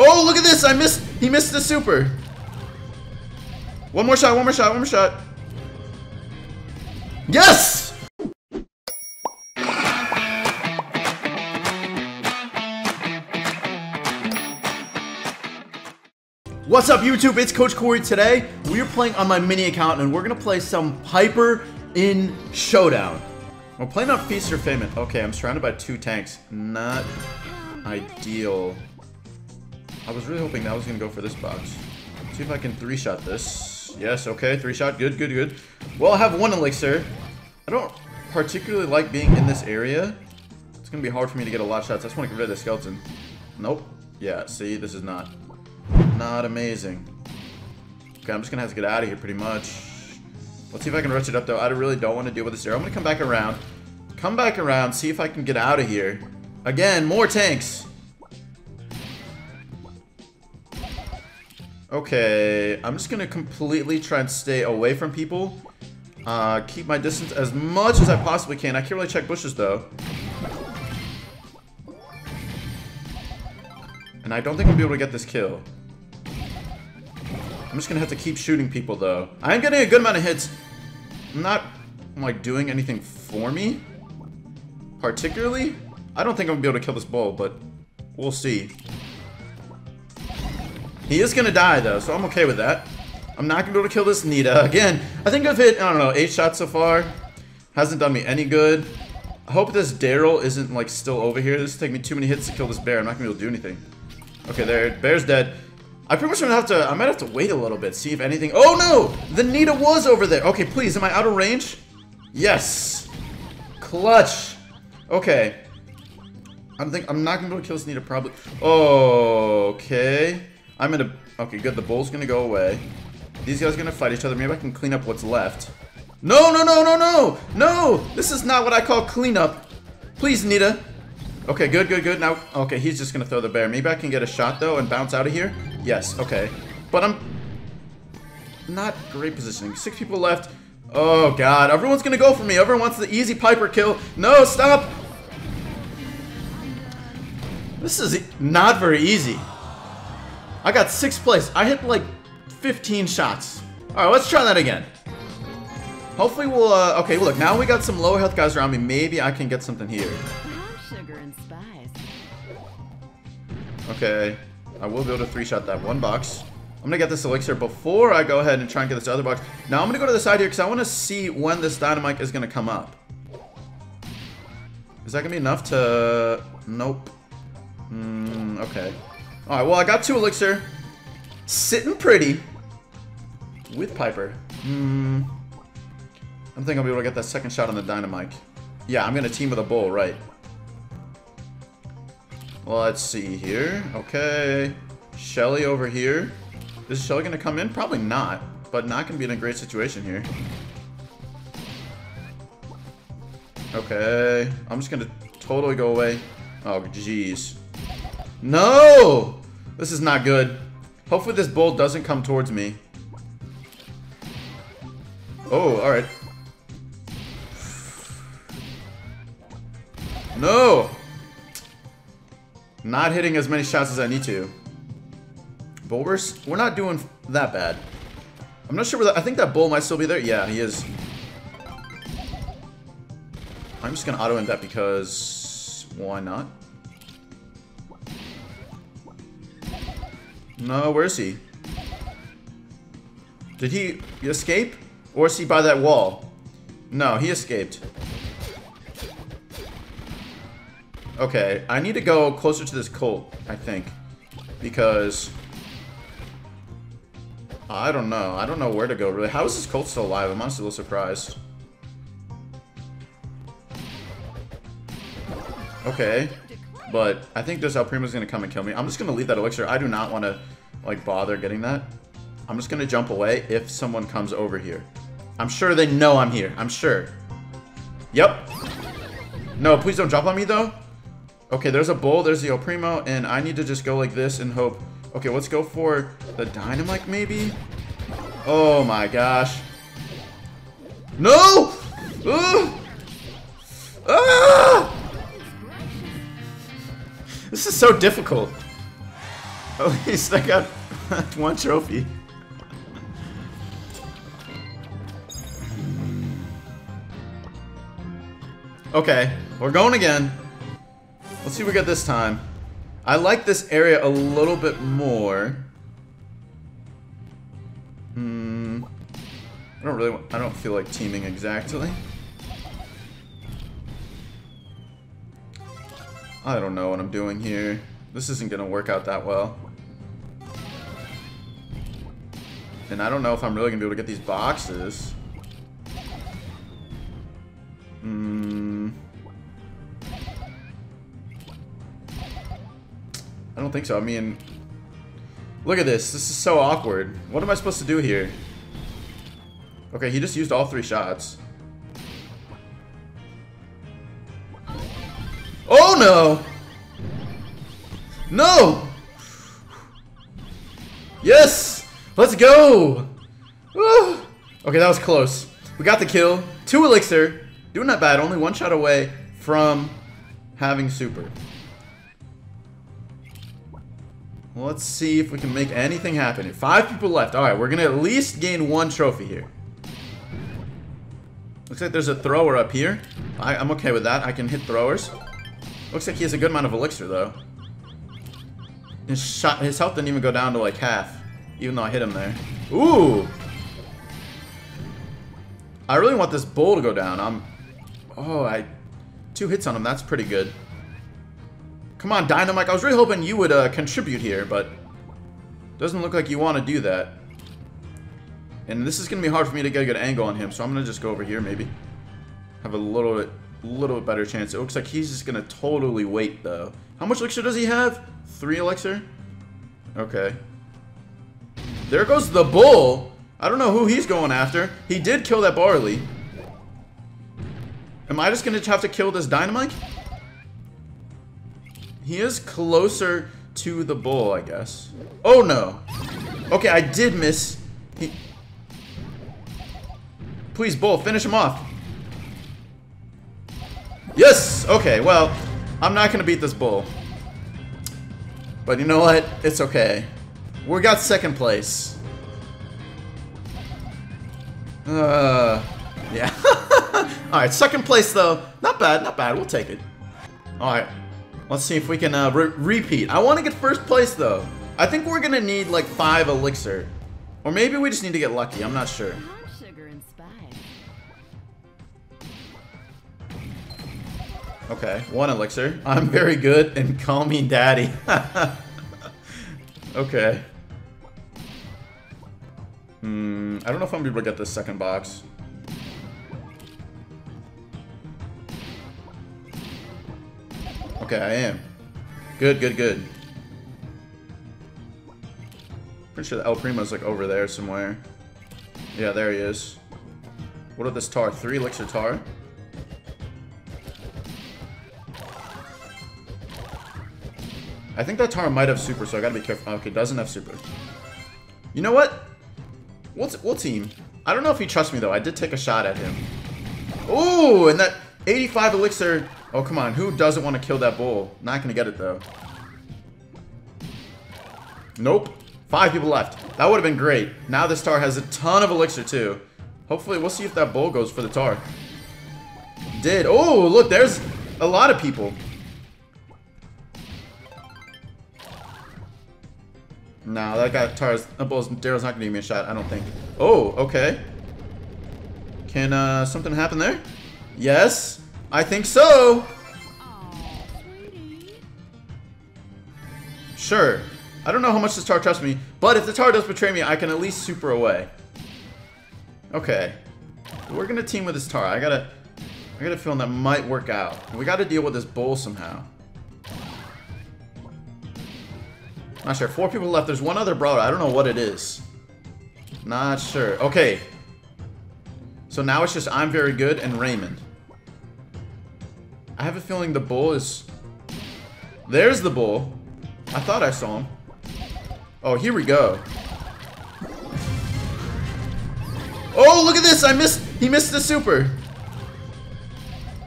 Oh, look at this! I missed. He missed the super. One more shot. One more shot. One more shot. Yes! What's up YouTube? It's Coach Cory. Today, we are playing on my mini account and we're gonna play some Piper in Showdown. We're playing on Feast or Famine. Okay, I'm surrounded by two tanks. Not ideal. I was really hoping that was gonna go for this box. See if I can three-shot this. Yes, okay, three-shot, good, good, good. Well, I have one elixir. I don't particularly like being in this area. It's gonna be hard for me to get a lot of shots. I just wanna get rid of the skeleton. Nope. Yeah, see, this is not not amazing. Okay, I'm just gonna have to get out of here pretty much. Let's see if I can rush it up though. I really don't want to deal with this arrow. I'm gonna come back around. Come back around, see if I can get out of here. Again, more tanks. Okay, I'm just gonna completely try and stay away from people. Uh, keep my distance as much as I possibly can. I can't really check bushes though. And I don't think I'll be able to get this kill. I'm just gonna have to keep shooting people though. I am getting a good amount of hits. I'm not like doing anything for me. Particularly. I don't think I'm gonna be able to kill this bull, but we'll see. He is gonna die though, so I'm okay with that. I'm not gonna be able to kill this Nita. Again, I think I've hit, I don't know, eight shots so far. Hasn't done me any good. I hope this Darryl isn't like still over here. This is taking me too many hits to kill this bear. I'm not gonna be able to do anything. Okay, there. Bear's dead. I pretty much gonna have to, I might have to wait a little bit, see if anything, oh no! The Nita was over there! Okay, please, am I out of range? Yes! Clutch! Okay. I'm think I'm not gonna be able to kill this Nita probably. Oh okay. I'm gonna, okay, good, the bull's gonna go away. These guys are gonna fight each other, maybe I can clean up what's left. No, no, no, no, no! No! This is not what I call cleanup. Please, Nita. Okay, good, good, good. Now, okay, he's just gonna throw the bear. Maybe I can get a shot, though, and bounce out of here. Yes, okay. But I'm not great positioning. Six people left. Oh, God. Everyone's gonna go for me. Everyone wants the easy Piper kill. No, stop! This is not very easy. I got sixth place. I hit, like, 15 shots. Alright, let's try that again. Hopefully we'll, uh, okay, look, now we got some low health guys around me. Maybe I can get something here. Sugar and spice. Okay. I will be able to three-shot that one box. I'm gonna get this elixir before I go ahead and try and get this other box. Now I'm gonna go to the side here because I want to see when this Dynamike is gonna come up. Is that gonna be enough to... Nope. Mm, okay. Alright, well I got two elixir. Sitting pretty. With Piper. Hmm. I think I'll be able to get that second shot on the Dynamike. Yeah, I'm gonna team with a bull, right. Let's see here. Okay. Shelly over here. Is Shelly going to come in? Probably not. But not going to be in a great situation here. Okay. I'm just going to totally go away. Oh, jeez. No! This is not good. Hopefully this bull doesn't come towards me. Oh, alright. No! Not hitting as many shots as I need to. But we're, we're not doing that bad. I'm not sure where that, I think that bull might still be there. Yeah, he is. I'm just gonna auto-end that because why not? No, where is he? Did he escape? Or is he by that wall? No, he escaped. Okay, I need to go closer to this Colt, I think. Because... I don't know. I don't know where to go, really. How is this Colt still alive? I'm honestly a little surprised. Okay. But I think this El Primo's gonna come and kill me. I'm just gonna leave that elixir. I do not want to, like, bother getting that. I'm just gonna jump away if someone comes over here. I'm sure they know I'm here. I'm sure. Yep. No, please don't jump on me, though. Okay, there's a bull, there's the El Primo, and I need to just go like this and hope. Okay, let's go for the Dynamike, maybe? Oh my gosh. No! Ugh! Ah! This is so difficult. At least I got one trophy. Okay, we're going again. Let's see what we get this time. I like this area a little bit more. Hmm. I don't really, I don't feel like teaming exactly. I don't know what I'm doing here. This isn't gonna work out that well. And I don't know if I'm really gonna be able to get these boxes. Hmm. I don't think so. I mean, look at this. This is so awkward. What am I supposed to do here? Okay, he just used all three shots. No! No! Yes! Let's go! Woo! Okay, that was close. We got the kill. Two elixir. Doing not bad. Only one shot away from having super. Let's see if we can make anything happen. Five people left. Alright, we're going to at least gain one trophy here. Looks like there's a thrower up here. I, am okay with that. I can hit throwers. Looks like he has a good amount of elixir, though. His shot, his health didn't even go down to like half, even though I hit him there. Ooh! I really want this bull to go down. I'm, oh, I, two hits on him. That's pretty good. Come on, Dynamike. I was really hoping you would uh, contribute here, but doesn't look like you want to do that. And this is going to be hard for me to get a good angle on him, so I'm going to just go over here, maybe. Have a little bit, little bit better chance. It looks like he's just going to totally wait, though. How much elixir does he have? Three elixir? Okay. There goes the bull. I don't know who he's going after. He did kill that barley. Am I just going to have to kill this Dynamike? He is closer to the bull, I guess. Oh, no. Okay, I did miss. He... Please, bull, finish him off. Yes! Okay, well, I'm not to beat this bull. But you know what? It's okay. We got second place. Uh, yeah. Alright, second place though. Not bad, not bad. We'll take it. Alright. Let's see if we can uh, re repeat. I want to get first place though. I think we're going to need like five elixir. Or maybe we just need to get lucky. I'm not sure. Okay, one elixir. I'm very good and call me daddy. okay. Hmm, I don't know if I'm gonna be able to get this second box. Okay, I am. Good, good, good. Pretty sure the El Primo's like over there somewhere. Yeah, there he is. What about this tar? Three elixir tar? I think that tar might have super, so I gotta be careful. Oh, okay, doesn't have super. You know what? We'll, we'll team. I don't know if he trusts me, though. I did take a shot at him. Ooh, and that 85 elixir. Oh, come on. Who doesn't want to kill that bull? Not to get it, though. Nope. Five people left. That would have been great. Now this tar has a ton of elixir, too. Hopefully, we'll see if that bull goes for the tar. Did. Oh, look, there's a lot of people. No, that guy Tars Darryl's not gonna give me a shot, I don't think. Oh, okay. Can uh something happen there? Yes, I think so. Sure. I don't know how much this tar trusts me, but if the tar does betray me, I can at least super away. Okay. We're gonna team with this tar. I gotta I got a feeling that might work out. We gotta deal with this bull somehow. Not sure. Four people left. There's one other brawler. I don't know what it is. Not sure. Okay. So now it's just I'm very good and Raymond. I have a feeling the bull is... There's the bull. I thought I saw him. Oh, here we go. Oh, look at this. I missed. He missed the super.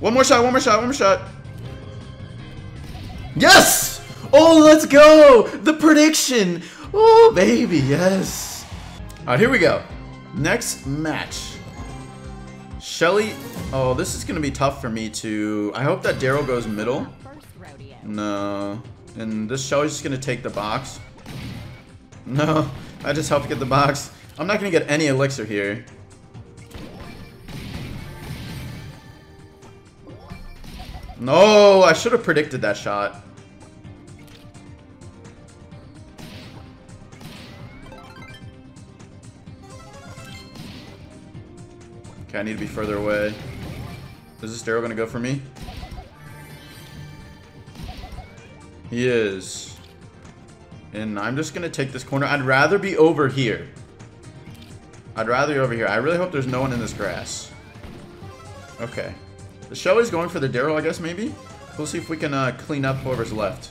One more shot. One more shot. One more shot. Yes! Oh, let's go! The prediction! Oh, baby, yes. All right, here we go. Next match. Shelly. Oh, this is going to be tough for me to... I hope that Darryl goes middle. No. And this Shelly's just going to take the box. No. I just helped get the box. I'm not going to get any elixir here. No, I should have predicted that shot. Okay, I need to be further away. Is this Darryl gonna go for me? He is. And I'm just gonna take this corner. I'd rather be over here. I'd rather be over here. I really hope there's no one in this grass. Okay. The show is going for the Darryl, I guess, maybe? We'll see if we can uh, clean up whoever's left.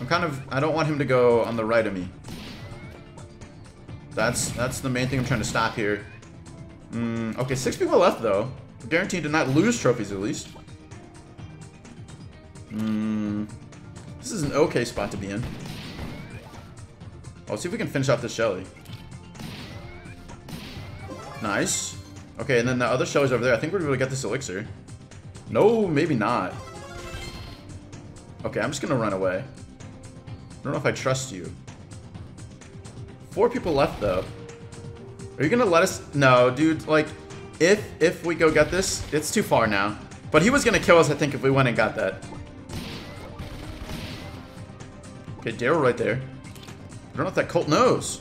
I'm kind of... I don't want him to go on the right of me. That's that's the main thing I'm trying to stop here. Mm, okay, six people left, though. Guaranteed to not lose trophies, at least. Mm, this is an okay spot to be in. I'll see if we can finish off this Shelly. Nice. Okay, and then the other Shelly's over there. I think we're to get this elixir. No, maybe not. Okay, I'm just to run away. I don't know if I trust you. Four people left, though. Are you to let us... No, dude, like, if if we go get this, it's too far now. But he was to kill us, I think, if we went and got that. Okay, Darryl right there. I don't know if that Colt knows.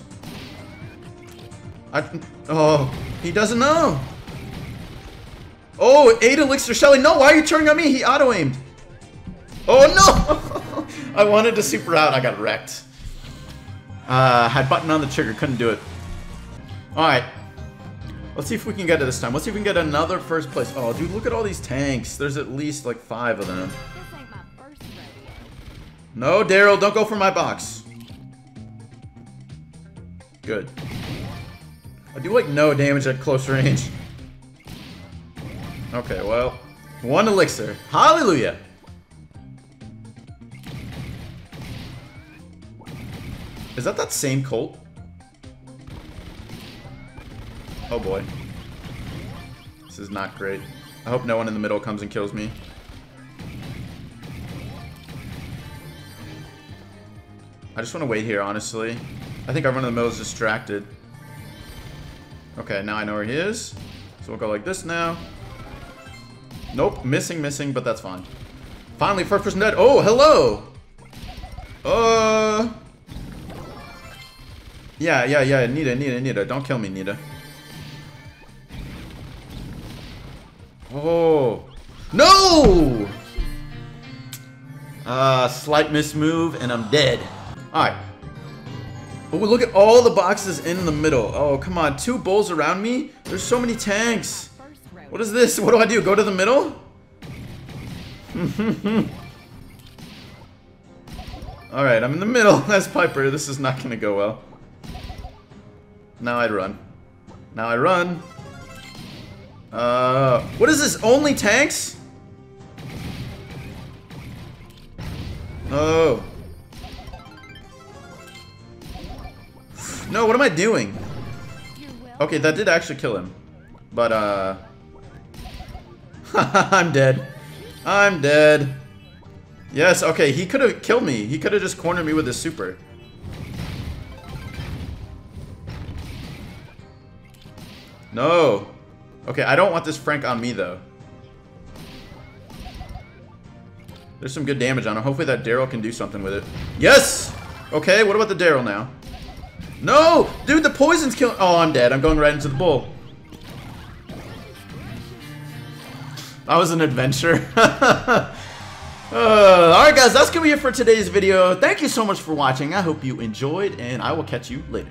I... Oh, he doesn't know. Oh, eight elixir Shelly. No, why are you turning on me? He auto-aimed. Oh, no. I wanted to super out. I got wrecked. Uh, had button on the trigger. Couldn't do it. All right. Let's see if we can get it this time. Let's see if we can get another first place. Oh, dude, look at all these tanks. There's at least like five of them. No, Darryl, don't go for my box. Good. I do like no damage at close range. Okay, well, one elixir. Hallelujah. Is that that same Colt? Oh boy. This is not great. I hope no one in the middle comes and kills me. I just want to wait here, honestly. I think everyone in the middle is distracted. Okay, now I know where he is. So we'll go like this now. Nope, missing, missing, but that's fine. Finally, first person dead. Oh, hello! Uh... Yeah, yeah, yeah, Nita, Nita, Nita. Don't kill me, Nita. Oh. No! Uh, slight mismove, and I'm dead. Alright. Oh, look at all the boxes in the middle. Oh, come on. Two bulls around me? There's so many tanks. What is this? What do I do? Go to the middle? Alright, I'm in the middle. That's Piper. This is not going to go well. Now I'd run. Now I run. Uh, what is this? Only tanks? Oh. No, what am I doing? Okay, that did actually kill him. But, uh... I'm dead. I'm dead. Yes, okay, he could have killed me. He could have just cornered me with his super. No. Okay, I don't want this Frank on me, though. There's some good damage on him. Hopefully that Darryl can do something with it. Yes! Okay, what about the Darryl now? No! Dude, the poison's killing- Oh, I'm dead. I'm going right into the bull. That was an adventure. uh, Alright guys, that's going to be it for today's video. Thank you so much for watching. I hope you enjoyed, and I will catch you later.